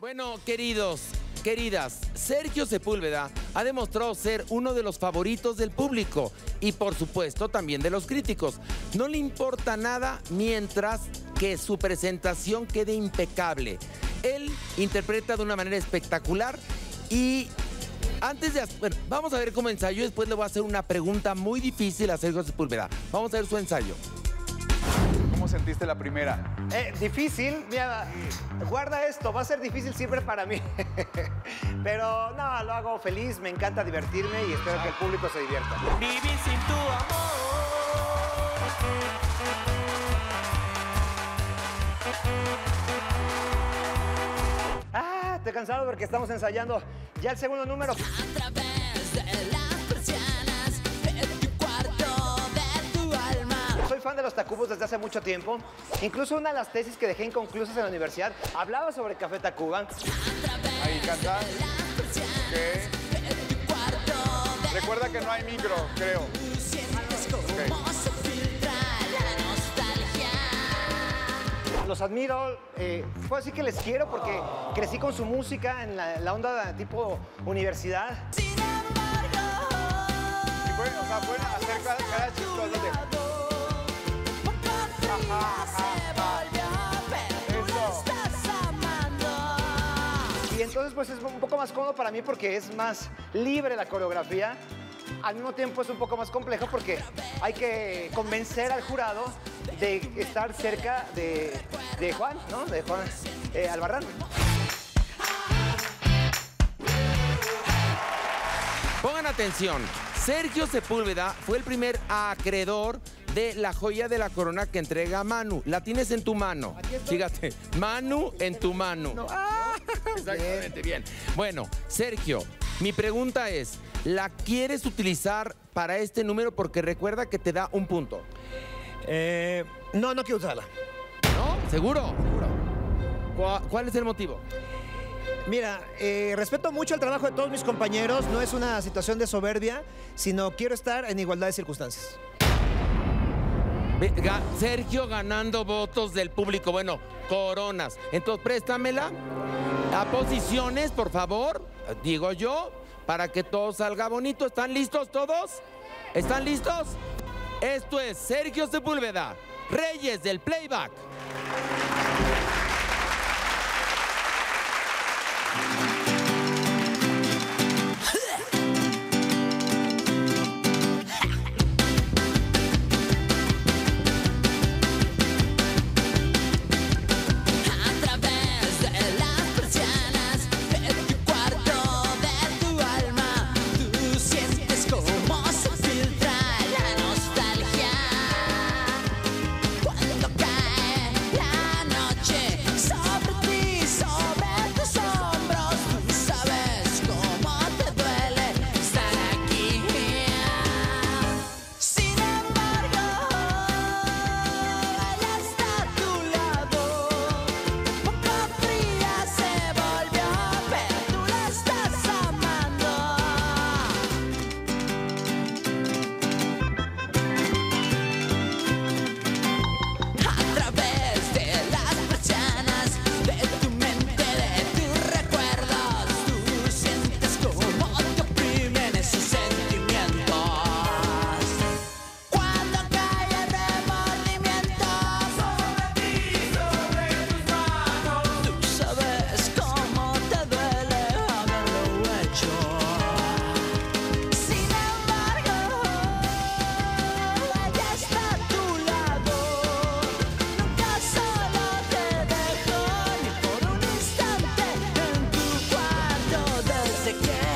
Bueno, queridos, queridas, Sergio Sepúlveda ha demostrado ser uno de los favoritos del público y por supuesto también de los críticos. No le importa nada mientras que su presentación quede impecable. Él interpreta de una manera espectacular y antes de... Bueno, vamos a ver cómo ensayo, después le voy a hacer una pregunta muy difícil a Sergio Sepúlveda. Vamos a ver su ensayo. ¿Cómo sentiste la primera? Eh, difícil, mira, guarda esto, va a ser difícil siempre para mí. Pero no, lo hago feliz, me encanta divertirme y espero que el público se divierta. Vivir sin tu amor. Ah, estoy cansado porque estamos ensayando ya el segundo número. Soy fan de los Tacubos desde hace mucho tiempo. Incluso una de las tesis que dejé inconclusas en la universidad hablaba sobre Café Tacuba. Ahí canta. Recuerda que no hay micro, creo. nostalgia. Los admiro, eh, puedo decir que les quiero porque crecí con su música en la, la onda tipo universidad. Sin embargo, Y fue, o sea, fue hacer cada, cada Y entonces pues es un poco más cómodo para mí porque es más libre la coreografía. Al mismo tiempo es un poco más complejo porque hay que convencer al jurado de estar cerca de, de Juan, ¿no? De Juan eh, Albarrán. Pongan atención, Sergio Sepúlveda fue el primer acreedor de la joya de la corona que entrega Manu. La tienes en tu mano. Fíjate, Manu en tu mano. Ah, exactamente, bien. Bueno, Sergio, mi pregunta es, ¿la quieres utilizar para este número? Porque recuerda que te da un punto. Eh, no, no quiero usarla. ¿No? ¿Seguro? Seguro. ¿Cuál- ¿Cuál es el motivo? Mira, eh, respeto mucho el trabajo de todos mis compañeros. No es una situación de soberbia, sino quiero estar en igualdad de circunstancias. Sergio ganando votos del público. Bueno, coronas. Entonces, préstamela a posiciones, por favor. Digo yo, para que todo salga bonito. ¿Están listos todos? ¿Están listos? Esto es Sergio Sepúlveda, Reyes del Playback. again.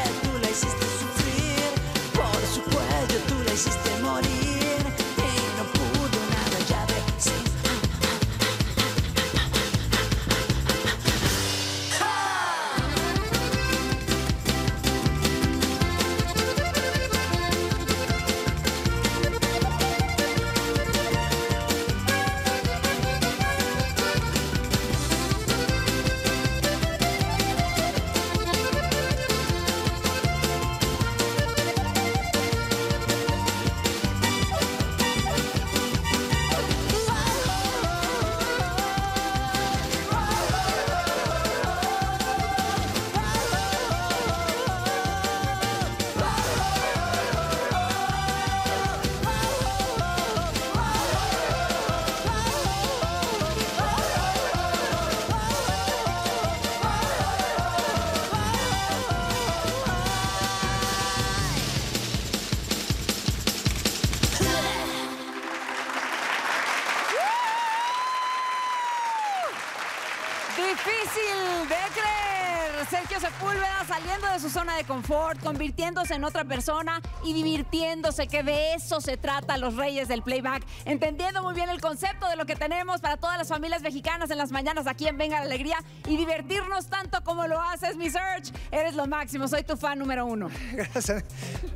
Sergio Sepúlveda saliendo de su zona de confort, convirtiéndose en otra persona y divirtiéndose, que de eso se trata los reyes del playback, entendiendo muy bien el concepto de lo que tenemos para todas las familias mexicanas en las mañanas aquí en Venga la Alegría y divertirnos tanto como lo haces, mi Search. Eres lo máximo, soy tu fan número uno. Gracias.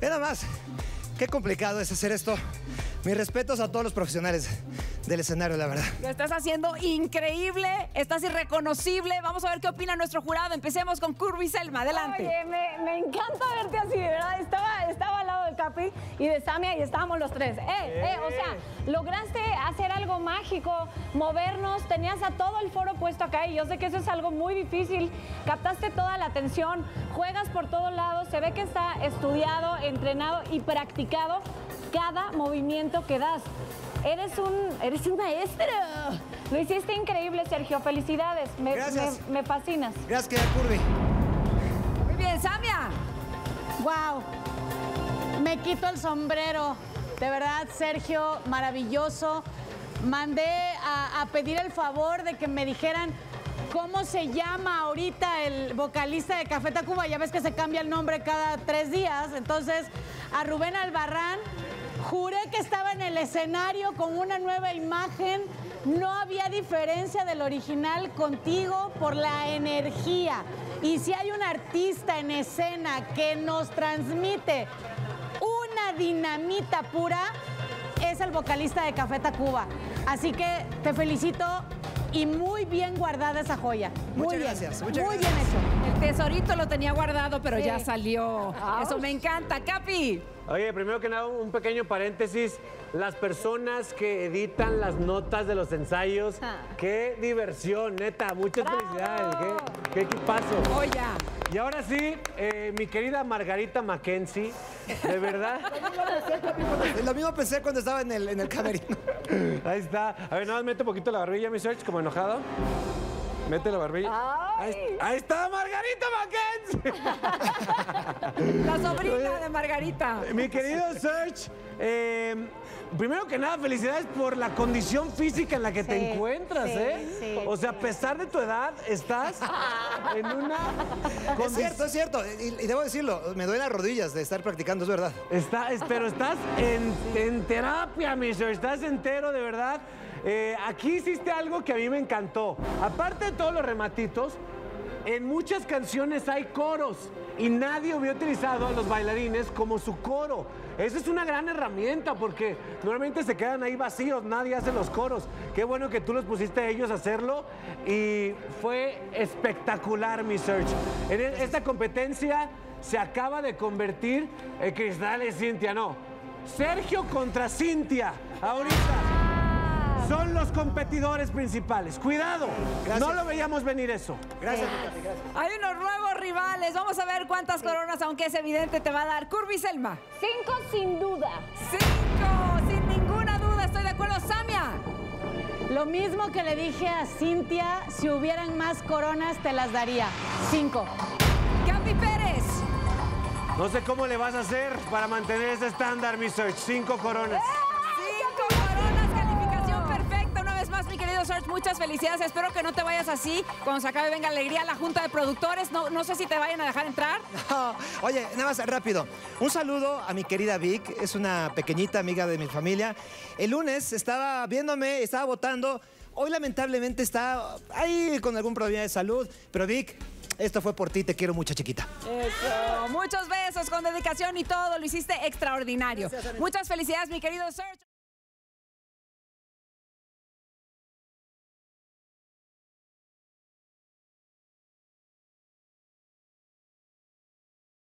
Nada más. Qué complicado es hacer esto. Mis respetos a todos los profesionales del escenario, la verdad. Lo estás haciendo increíble, estás irreconocible. Vamos a ver qué opina nuestro jurado. Empecemos con Curvy Selma, adelante. Oye, me, me encanta verte así, de verdad. Estaba, estaba al lado de Capi y de Samia y estábamos los tres. Eh, eh, o sea, lograste hacer algo mágico, movernos, tenías a todo el foro puesto acá y yo sé que eso es algo muy difícil. Captaste toda la atención, juegas por todos lados, se ve que está estudiado, entrenado y practicado cada movimiento que das. Eres un, eres un maestro. Lo hiciste increíble, Sergio. Felicidades. Me, Gracias. me- me fascinas. Gracias, querida Curvy. Muy bien, Samia. Wow. Me quito el sombrero. De verdad, Sergio, maravilloso. Mandé a, a pedir el favor de que me dijeran cómo se llama ahorita el vocalista de Café Tacuba. Ya ves que se cambia el nombre cada tres días. Entonces, a Rubén Albarrán, juré que estaba en el escenario con una nueva imagen. No había diferencia del original contigo por la energía. Y si hay un artista en escena que nos transmite una dinamita pura, es el vocalista de Café Tacuba. Así que te felicito y muy bien guardada esa joya. Muy Muchas bien. gracias, muchas muy gracias. bien hecho. El tesorito lo tenía guardado, pero Sí. ya salió. Eso me encanta. Capi. Oye, primero que nada, un pequeño paréntesis. Las personas que editan las notas de los ensayos, qué diversión, neta, muchas felicidades, qué, qué equipazo. Oye. Y ahora sí, eh, mi querida Margarita Mackenzie, de verdad, Lo mismo pensé cuando estaba en el, en el camerino. Ahí está. A ver, nada más mete un poquito la barbilla, mi search, como enojado. Mete la barbilla. Ahí, ahí está Margarita Mackenzie. La sobrina de Margarita. Mi querido Serge, eh, primero que nada, felicidades por la condición física en la que te encuentras, sí, ¿eh? sí. O sea, a pesar de tu edad, estás en una Es cierto, es cierto. Y, y debo decirlo, me duelen las rodillas de estar practicando, es verdad. Está, es- pero estás en, en terapia, mi Serge, estás entero, de verdad. Eh, aquí hiciste algo que a mí me encantó. Aparte de todos los rematitos, en muchas canciones hay coros y nadie hubiera utilizado a los bailarines como su coro. Esa es una gran herramienta porque normalmente se quedan ahí vacíos, nadie hace los coros. Qué bueno que tú los pusiste a ellos a hacerlo y fue espectacular, mi Search. En e- esta competencia se acaba de convertir en Cristal y Cintia, no. Sergio contra Cintia, ahorita. Son los competidores principales. Cuidado, Gracias. no lo veíamos venir eso. Gracias, mi Capi, gracias. Hay unos nuevos rivales. Vamos a ver cuántas coronas, aunque es evidente, te va a dar Curvy Selma. Cinco sin duda. Cinco, sin ninguna duda. Estoy de acuerdo, Samia. Lo mismo que le dije a Cintia, si hubieran más coronas te las daría. Cinco. Capi Pérez. No sé cómo le vas a hacer para mantener ese estándar, mi Search. Cinco coronas. Cinco muchas felicidades. Espero que no te vayas así. Cuando se acabe Venga Alegría, la junta de productores. No, no sé si te vayan a dejar entrar. Oye, nada más rápido. Un saludo a mi querida Vic, es una pequeñita amiga de mi familia. El lunes estaba viéndome, estaba votando. Hoy lamentablemente está ahí con algún problema de salud. Pero Vic, esto fue por ti, te quiero mucho, chiquita. Eso. Muchos besos con dedicación y todo. Lo hiciste extraordinario. Muchas felicidades, mi querido Serge.